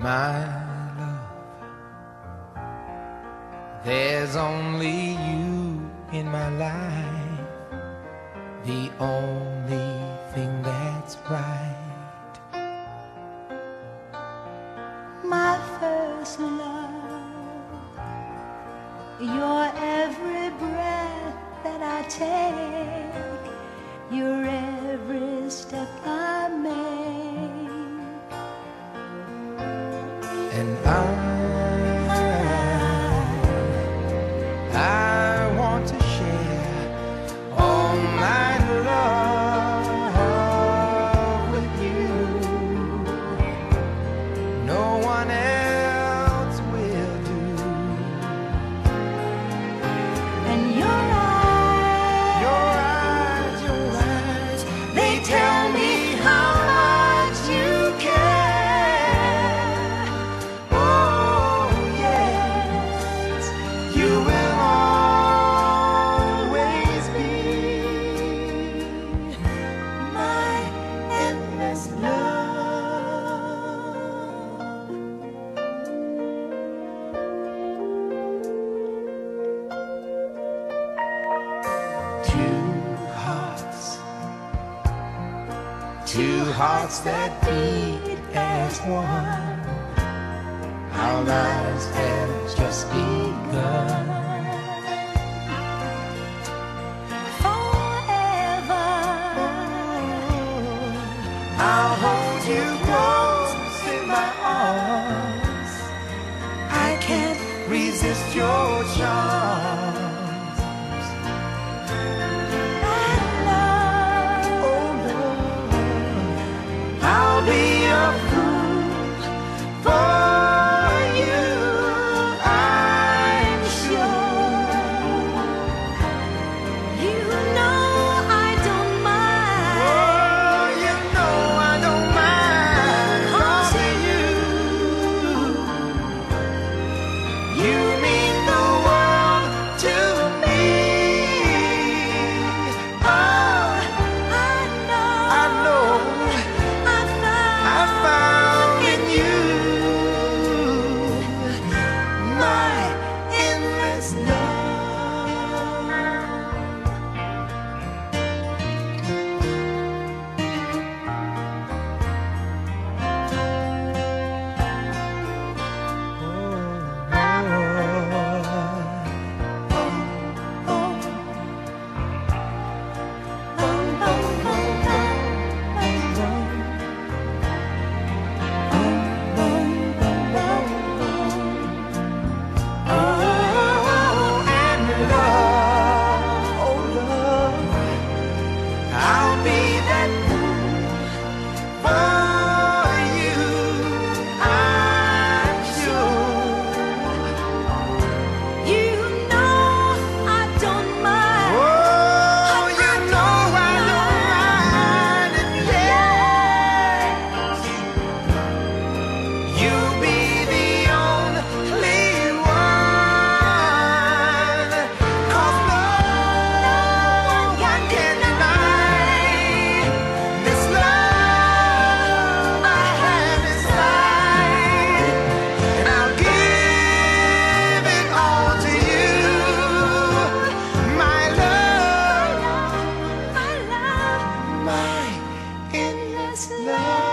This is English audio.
my love. There's only you in my life, the only thing that's right. My first love, your every breath that I take, your every step I And I, two hearts that beat as one. Our lives have just begun. Forever, I'll hold you close in my arms. I can't resist your charm. endless love.